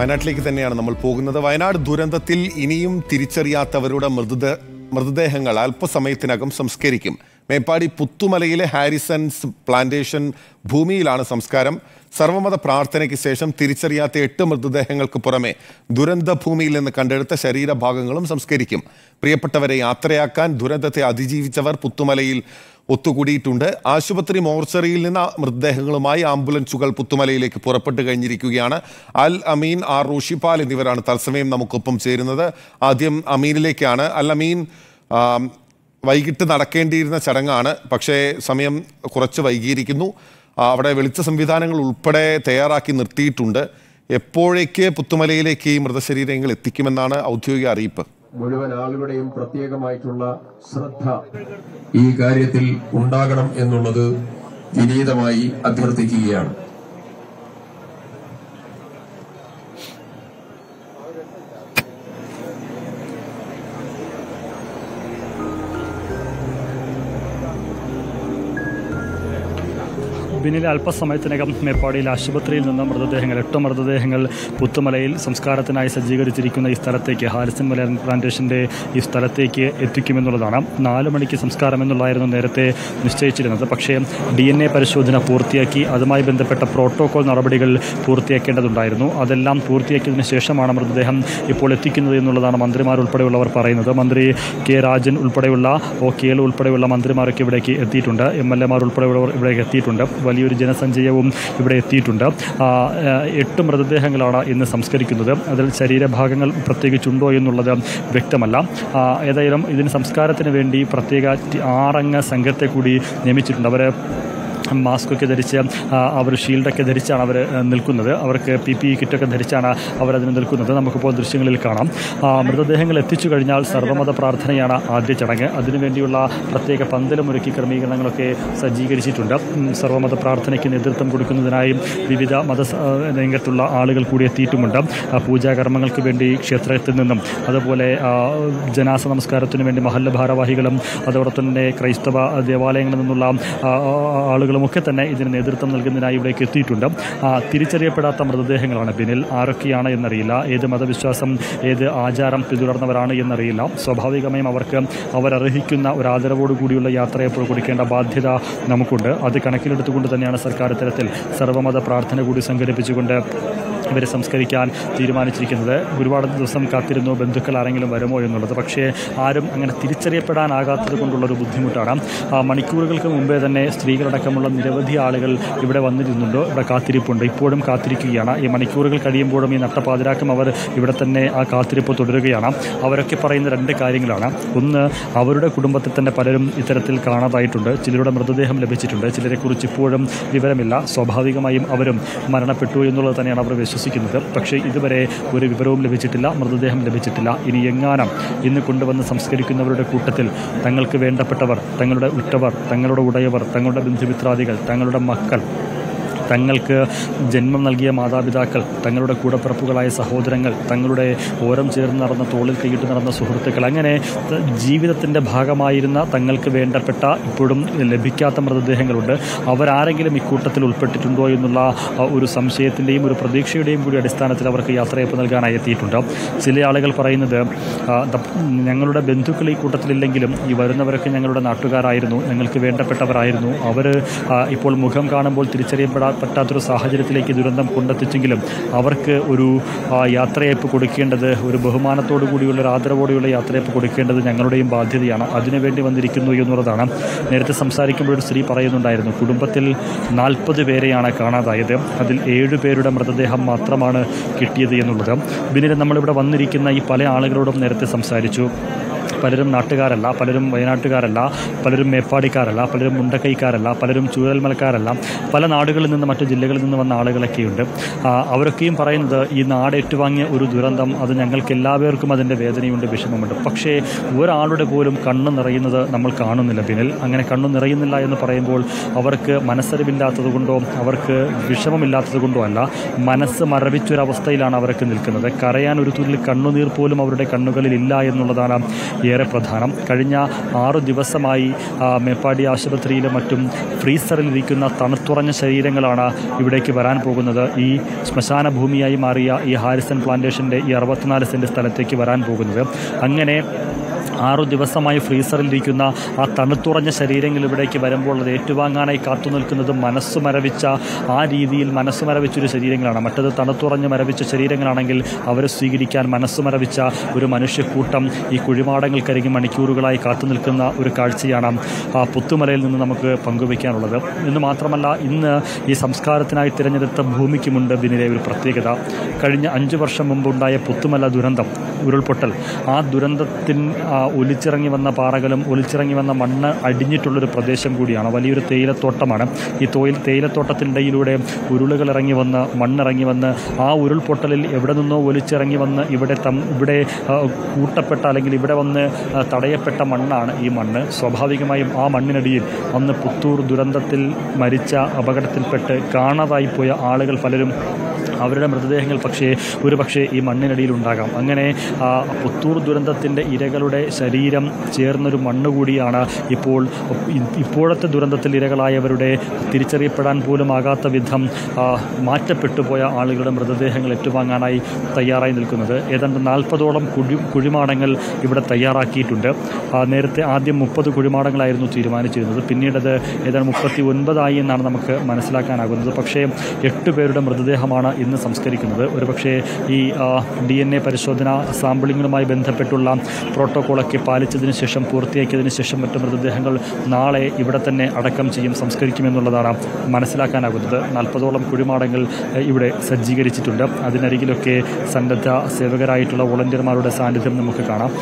വയനാട്ടിലേക്ക് തന്നെയാണ് നമ്മൾ പോകുന്നത്. വയനാട് ദുരന്തത്തിൽ ഇനിയും തിരിച്ചറിയാത്തവരുടെ മൃതദ മൃതദേഹങ്ങൾ അല്പസമയത്തിനകം സംസ്കരിക്കും. മേപ്പാടി പുത്തുമലയിലെ ഹാരിസൺസ് പ്ലാന്റേഷൻ ഭൂമിയിലാണ് സംസ്കാരം. സർവമത പ്രാർത്ഥനയ്ക്ക് ശേഷം തിരിച്ചറിയാത്ത എട്ട് മൃതദേഹങ്ങൾക്ക് പുറമെ ദുരന്ത ഭൂമിയിൽ നിന്ന് കണ്ടെടുത്ത ശരീരഭാഗങ്ങളും സംസ്കരിക്കും. പ്രിയപ്പെട്ടവരെ യാത്രയാക്കാൻ ദുരന്തത്തെ അതിജീവിച്ചവർ പുത്തുമലയിൽ ഒത്തുകൂടിയിട്ടുണ്ട്. ആശുപത്രി മോർച്ചറിയിൽ നിന്ന് മൃതദേഹങ്ങളുമായി ആംബുലൻസുകൾ പുത്തുമലയിലേക്ക് പുറപ്പെട്ടു കഴിഞ്ഞിരിക്കുകയാണ്. അൽ അമീൻ ആർ റൂഷിപാൽ എന്നിവരാണ് തത്സമയം നമുക്കൊപ്പം ചേരുന്നത്. ആദ്യം അമീനിലേക്കാണ്. അൽ അമീൻ വൈകിട്ട് നടക്കേണ്ടിയിരുന്ന ചടങ്ങാണ്. പക്ഷേ സമയം കുറച്ച് വൈകിയിരിക്കുന്നു. അവിടെ വെളിച്ച സംവിധാനങ്ങൾ ഉൾപ്പെടെ തയ്യാറാക്കി നിർത്തിയിട്ടുണ്ട്. എപ്പോഴേക്ക് പുത്തുമലയിലേക്ക് ഈ മൃതശരീരങ്ങൾ എത്തിക്കുമെന്നാണ് ഔദ്യോഗിക അറിയിപ്പ്? മുഴുവൻ ആളുകളുടെയും പ്രത്യേകമായിട്ടുള്ള ശ്രദ്ധ ഈ കാര്യത്തിൽ ഉണ്ടാകണം എന്നുള്ളത് വിനീതമായി അഭ്യർത്ഥിക്കുകയാണ്. ബിനിലെ അല്പസമയത്തിനകം മേപ്പാടിയിൽ ആശുപത്രിയിൽ നിന്ന് മൃതദേഹങ്ങൾ എട്ട് മൃതദേഹങ്ങൾ പുത്തുമലയിൽ സംസ്കാരത്തിനായി സജ്ജീകരിച്ചിരിക്കുന്ന ഈ സ്ഥലത്തേക്ക് ഹാരിസൺ മലയൻ പ്ലാന്റേഷന്റെ ഈ സ്ഥലത്തേക്ക് എത്തിക്കുമെന്നുള്ളതാണ്. നാല് മണിക്ക് സംസ്കാരം എന്നുള്ളതായിരുന്നു നേരത്തെ നിശ്ചയിച്ചിരുന്നത്. പക്ഷേ ഡി എൻ എ പരിശോധന പൂർത്തിയാക്കി അതുമായി ബന്ധപ്പെട്ട പ്രോട്ടോകോൾ നടപടികൾ പൂർത്തിയാക്കേണ്ടതുണ്ടായിരുന്നു. അതെല്ലാം പൂർത്തിയാക്കിയതിനു ശേഷമാണ് മൃതദേഹം ഇപ്പോൾ എത്തിക്കുന്നത് എന്നുള്ളതാണ് മന്ത്രിമാർ ഉൾപ്പെടെയുള്ളവർ പറയുന്നത്. മന്ത്രി കെ രാജൻ ഉൾപ്പെടെയുള്ള ഒ കെ എൽ ഉൾപ്പെടെയുള്ള മന്ത്രിമാരൊക്കെ ഇവിടേക്ക് എത്തിയിട്ടുണ്ട്. എം എൽ എമാർ ഉൾപ്പെടെയുള്ളവർ ഇവിടേക്ക് എത്തിയിട്ടുണ്ട്. വലിയൊരു ജനസഞ്ചയവും ഇവിടെ എത്തിയിട്ടുണ്ട്. എട്ട് മൃതദേഹങ്ങളാണ് ഇന്ന് സംസ്കരിക്കുന്നത്. അതിൽ ശരീരഭാഗങ്ങൾ പ്രത്യേകിച്ചുണ്ടോ എന്നുള്ളത് വ്യക്തമല്ല. ഏതായാലും ഇതിന് സംസ്കാരത്തിന് വേണ്ടി പ്രത്യേക ആറംഗ സംഘത്തെ കൂടി നിയമിച്ചിട്ടുണ്ട്. അവർ മാസ്കൊക്കെ ധരിച്ച് അവർ ഷീൽഡൊക്കെ ധരിച്ചാണ് അവർ നിൽക്കുന്നത്. അവർക്ക് പി പി ഇ കിറ്റൊക്കെ ധരിച്ചാണ് അവരതിന് നിൽക്കുന്നത്. നമുക്കിപ്പോൾ ദൃശ്യങ്ങളിൽ കാണാം. മൃതദേഹങ്ങൾ എത്തിച്ചു കഴിഞ്ഞാൽ സർവമത പ്രാർത്ഥനയാണ് ആദ്യ ചടങ്ങ്. അതിനുവേണ്ടിയുള്ള പ്രത്യേക പന്തലമൊരുക്കി ക്രമീകരണങ്ങളൊക്കെ സജ്ജീകരിച്ചിട്ടുണ്ട്. സർവമത പ്രാർത്ഥനയ്ക്ക് നേതൃത്വം കൊടുക്കുന്നതിനായി വിവിധ മത രംഗത്തുള്ള ആളുകൾ കൂടി എത്തിയിട്ടുമുണ്ട്. പൂജാകർമ്മങ്ങൾക്ക് വേണ്ടി ക്ഷേത്രത്തിൽ നിന്നും അതുപോലെ ജനാസ നമസ്കാരത്തിനു വേണ്ടി മഹല്ല ഭാരവാഹികളും അതോടൊപ്പം തന്നെ ക്രൈസ്തവ ദേവാലയങ്ങളിൽ നിന്നുള്ള ആ, ആളുകളുമൊക്കെ തന്നെ ഇതിന് നേതൃത്വം നൽകുന്നതിനായി ഇവിടേക്ക് എത്തിയിട്ടുണ്ട്. തിരിച്ചറിയപ്പെടാത്ത മൃതദേഹങ്ങളാണ്. പിന്നിൽ ആരൊക്കെയാണ് എന്നറിയില്ല. ഏത് മതവിശ്വാസം ഏത് ആചാരം പിന്തുടർന്നവരാണ് എന്നറിയില്ല. സ്വാഭാവികമായും അവർക്ക് അവരർഹിക്കുന്ന ഒരു ആദരവോടു കൂടിയുള്ള യാത്രയപ്പോൾ കൊടുക്കേണ്ട ബാധ്യത നമുക്കുണ്ട്. അത് കണക്കിലെടുത്തുകൊണ്ട് തന്നെയാണ് സർക്കാർ ഇത്തരത്തിൽ സർവമത പ്രാർത്ഥന കൂടി സംഘടിപ്പിച്ചുകൊണ്ട് ഇവരെ സംസ്കരിക്കാൻ തീരുമാനിച്ചിരിക്കുന്നത്. ഒരുപാട് ദിവസം കാത്തിരുന്നു ബന്ധുക്കൾ ആരെങ്കിലും വരുമോ എന്നുള്ളത്. പക്ഷേ ആരും അങ്ങനെ തിരിച്ചറിയപ്പെടാനാകാത്തത് കൊണ്ടുള്ളൊരു ബുദ്ധിമുട്ടാണ്. മണിക്കൂറുകൾക്ക് മുമ്പേ തന്നെ സ്ത്രീകളടക്കമുള്ള നിരവധി ആളുകൾ ഇവിടെ വന്നിരുന്നുണ്ട്. ഇവിടെ കാത്തിരിപ്പുണ്ട്. ഇപ്പോഴും കാത്തിരിക്കുകയാണ്. ഈ മണിക്കൂറുകൾ കഴിയുമ്പോഴും ഈ നട്ടപ്പാതിരാക്കം അവർ ഇവിടെ തന്നെ ആ കാത്തിരിപ്പ് തുടരുകയാണ്. അവരൊക്കെ പറയുന്ന രണ്ട് കാര്യങ്ങളാണ്. ഒന്ന് അവരുടെ കുടുംബത്തിൽ തന്നെ പലരും ഇത്തരത്തിൽ കാണാതായിട്ടുണ്ട്. ചിലരുടെ മൃതദേഹം ലഭിച്ചിട്ടുണ്ട്. ചിലരെക്കുറിച്ച് ഇപ്പോഴും വിവരമില്ല. സ്വാഭാവികമായും അവരും മരണപ്പെട്ടു എന്നുള്ളത് തന്നെയാണ് അവർ വിശ്വസിക്കുന്നത്. പക്ഷേ ഇതുവരെ ഒരു വിവരവും ലഭിച്ചിട്ടില്ല മൃതദേഹം ലഭിച്ചിട്ടില്ല. ഇനി എങ്ങാനും ഇന്ന് കൊണ്ടുവന്ന് സംസ്കരിക്കുന്നവരുടെ കൂട്ടത്തിൽ തങ്ങൾക്ക് വേണ്ടപ്പെട്ടവർ തങ്ങളുടെ ഉറ്റവർ തങ്ങളുടെ ഉടയവർ തങ്ങളുടെ ബന്ധുമിത്രാദികൾ തങ്ങളുടെ മക്കൾ തങ്ങൾക്ക് ജന്മം നൽകിയ മാതാപിതാക്കൾ തങ്ങളുടെ കൂടപ്പിറപ്പുകളായ സഹോദരങ്ങൾ തങ്ങളുടെ ഓരം ചേർന്ന് നടന്ന തോളിൽ കൈയിട്ട് നടന്ന സുഹൃത്തുക്കൾ അങ്ങനെ ജീവിതത്തിന്റെ ഭാഗമായിരുന്ന തങ്ങൾക്ക് വേണ്ടപ്പെട്ട ഇപ്പോഴും ലഭിക്കാത്ത മൃതദേഹങ്ങളുണ്ട്. അവരാരെങ്കിലും ഇക്കൂട്ടത്തിൽ ഉൾപ്പെട്ടിട്ടുണ്ടോ എന്നുള്ള ഒരു സംശയത്തിന്റെയും ഒരു പ്രതീക്ഷയുടെയും കൂടി അടിസ്ഥാനത്തിൽ അവർക്ക് യാത്രയപ്പ് നൽകാനായി എത്തിയിട്ടുണ്ട്. ചില ആളുകൾ പറയുന്നത് ഞങ്ങളുടെ ബന്ധുക്കൾ ഈ കൂട്ടത്തിലില്ലെങ്കിലും ഈ വരുന്നവരൊക്കെ ഞങ്ങളുടെ നാട്ടുകാരായിരുന്നു ഞങ്ങൾക്ക് വേണ്ടപ്പെട്ടവരായിരുന്നു. അവർ ഇപ്പോൾ മുഖം കാണുമ്പോൾ തിരിച്ചറിയപ്പെടാത്തൊരു സാഹചര്യത്തിലേക്ക് ദുരന്തം കൊണ്ടെത്തിച്ചെങ്കിലും അവർക്ക് ഒരു യാത്രയയപ്പ് കൊടുക്കേണ്ടത് ഒരു ബഹുമാനത്തോടു കൂടിയുള്ള ഒരു ആദരവോടെയുള്ള യാത്രയപ്പ് കൊടുക്കേണ്ടത് ഞങ്ങളുടെയും ബാധ്യതയാണ്. അതിനുവേണ്ടി വന്നിരിക്കുന്നു എന്നുള്ളതാണ്. നേരത്തെ സംസാരിക്കുമ്പോൾ ഒരു സ്ത്രീ പറയുന്നുണ്ടായിരുന്നു കുടുംബത്തിൽ നാൽപ്പത് പേരെയാണ് കാണാതായത്. അതിൽ ഏഴ് പേരുടെ മൃതദേഹം മാത്രമാണ് കിട്ടിയത് എന്നുള്ളത്. പിന്നീട് നമ്മളിവിടെ വന്നിരിക്കുന്ന ഈ പല ആളുകളോടും നേരത്തെ സംസാരിച്ചു. പലരും നാട്ടുകാരല്ല പലരും വയനാട്ടുകാരല്ല പലരും മേപ്പാടിക്കാരല്ല പലരും മുണ്ടക്കൈക്കാരല്ല പലരും ചൂരൽമലക്കാരല്ല. പല നാടുകളിൽ നിന്ന് മറ്റു ജില്ലകളിൽ നിന്ന് വന്ന ആളുകളൊക്കെയുണ്ട്. അവരൊക്കെയും പറയുന്നത് ഈ നാട് ഏറ്റുവാങ്ങിയ ഒരു ദുരന്തം അത് ഞങ്ങൾക്ക് എല്ലാവർക്കും അതിന്റെ വേദനയുണ്ട് വിഷമമുണ്ട്. പക്ഷേ ഒരാളുടെ പോലും കണ്ണ് നിറയുന്നത് നമ്മൾ കാണുന്നില്ല പിന്നിൽ അങ്ങനെ കണ്ണു നിറയുന്നില്ല എന്ന് പറയുമ്പോൾ അവർക്ക് മനസ്സറിവില്ലാത്തത് കൊണ്ടോ അവർക്ക് വിഷമമില്ലാത്തത് കൊണ്ടോ അല്ല മനസ്സ് മരവിച്ചൊരവസ്ഥയിലാണ് അവരൊക്കെ നിൽക്കുന്നത്. കരയാൻ ഒരു തുള്ളി കണ്ണുനീർ പോലും അവരുടെ കണ്ണുകളിൽ ഇല്ല എന്നുള്ളതാണ് ഏറെ പ്രധാനം. കഴിഞ്ഞ ആറു ദിവസമായി മേപ്പാടി ആശുപത്രിയിലും മറ്റും ഫ്രീസറിലിരിക്കുന്ന തണുത്തുറഞ്ഞ ശരീരങ്ങളാണ് ഇവിടേക്ക് വരാൻ പോകുന്നത്. ഈ ശ്മശാന ഭൂമിയായി മാറിയ ഈ ഹാരിസൺ പ്ലാന്റേഷന്റെ ഈ അറുപത്തിനാല് സെന്റ് സ്ഥലത്തേക്ക് വരാൻ പോകുന്നത്. അങ്ങനെ ആറു ദിവസമായി ഫ്രീസറിലിരിക്കുന്ന ആ തണുത്തുറഞ്ഞ ശരീരങ്ങൾ ഇവിടേക്ക് വരുമ്പോൾ അത് ഏറ്റുവാങ്ങാനായി കാത്തു നിൽക്കുന്നത് മനസ്സ് മരവിച്ച ആ രീതിയിൽ മനസ്സ് മരവിച്ചൊരു ശരീരങ്ങളാണ്. മറ്റത് തണുത്തുറഞ്ഞ് മരവിച്ച ശരീരങ്ങളാണെങ്കിൽ അവരെ സ്വീകരിക്കാൻ മനസ്സ് മരവിച്ച ഒരു മനുഷ്യക്കൂട്ടം ഈ കുഴിമാടങ്ങൾക്കരികെ മണിക്കൂറുകളായി കാത്തു നിൽക്കുന്ന ഒരു കാഴ്ചയാണ് ആ പുത്തുമലയിൽ നിന്ന് നമുക്ക് പങ്കുവയ്ക്കാനുള്ളത്. എന്ന് മാത്രമല്ല ഇന്ന് ഈ സംസ്കാരത്തിനായി തിരഞ്ഞെടുത്ത ഭൂമിക്കുമുണ്ട് ഇതിനിടെ ഒരു പ്രത്യേകത. കഴിഞ്ഞ അഞ്ച് വർഷം മുമ്പുണ്ടായ പുത്തുമല ദുരന്തം ഉരുൾപൊട്ടൽ. ആ ദുരന്തത്തിൻ ഒലിച്ചിറങ്ങി വന്ന പാറകളും ഒലിച്ചിറങ്ങി വന്ന മണ്ണ് അടിഞ്ഞിട്ടുള്ളൊരു പ്രദേശം കൂടിയാണ്. വലിയൊരു തേയിലത്തോട്ടമാണ്. ഈ തോയിൽ തേയിലത്തോട്ടത്തിനിടയിലൂടെ ഉരുളുകൾ ഇറങ്ങി വന്ന് മണ്ണിറങ്ങി വന്ന് ആ ഉരുൾപൊട്ടലിൽ എവിടെ നിന്നോ ഒലിച്ചിറങ്ങി വന്ന് ഇവിടെ തം ഇവിടെ കൂട്ടപ്പെട്ട അല്ലെങ്കിൽ ഇവിടെ വന്ന് തടയപ്പെട്ട മണ്ണാണ് ഈ മണ്ണ്. സ്വാഭാവികമായും ആ മണ്ണിനടിയിൽ അന്ന് പുത്തൂർ ദുരന്തത്തിൽ മരിച്ച അപകടത്തിൽപ്പെട്ട് കാണാതായിപ്പോയ ആളുകൾ പലരും അവരുടെ മൃതദേഹങ്ങൾ പക്ഷേ ഒരു പക്ഷേ ഈ മണ്ണിനടിയിൽ ഉണ്ടാകാം. അങ്ങനെ പുത്തൂർ ദുരന്തത്തിന്റെ ഇരകളുടെ ശരീരം ചേർന്നൊരു മണ്ണ് കൂടിയാണ് ഇപ്പോൾ ഇപ്പോഴത്തെ ദുരന്തത്തിൽ ഇരകളായവരുടെ തിരിച്ചറിയപ്പെടാൻ പോലും ആകാത്ത വിധം മാറ്റപ്പെട്ടു പോയ ആളുകളുടെ മൃതദേഹങ്ങൾ ഏറ്റുവാങ്ങാനായി തയ്യാറായി നിൽക്കുന്നത്. ഏതാണ്ട് നാൽപ്പതോളം കുഴി കുഴിമാടങ്ങൾ ഇവിടെ തയ്യാറാക്കിയിട്ടുണ്ട്. നേരത്തെ ആദ്യം മുപ്പത് കുഴിമാടങ്ങളായിരുന്നു തീരുമാനിച്ചിരുന്നത്. പിന്നീടത് ഏതാണ്ട് മുപ്പത്തി ഒൻപതായി എന്നാണ് നമുക്ക് മനസ്സിലാക്കാനാകുന്നത്. പക്ഷേ എട്ട് പേരുടെ മൃതദേഹമാണ് ഇന്ന് സംസ്കരിക്കുന്നത്. ഒരുപക്ഷേ ഈ ഡി എൻ എ പരിശോധന സാമ്പിളിങ്ങുമായി ബന്ധപ്പെട്ടുള്ള പ്രോട്ടോക്കോളൊക്കെ പാലിച്ചതിന് ശേഷം പൂർത്തിയാക്കിയതിന് ശേഷം മറ്റു മൃതദേഹങ്ങൾ നാളെ ഇവിടെ തന്നെ അടക്കം ചെയ്യും സംസ്കരിക്കുമെന്നുള്ളതാണ് മനസ്സിലാക്കാനാകുന്നത്. നാൽപ്പതോളം കുഴിമാടങ്ങൾ ഇവിടെ സജ്ജീകരിച്ചിട്ടുണ്ട്. അതിനരികിലൊക്കെ സന്നദ്ധ സേവകരായിട്ടുള്ള വോളണ്ടിയർമാരുടെ സാന്നിധ്യം നമുക്ക് കാണാം.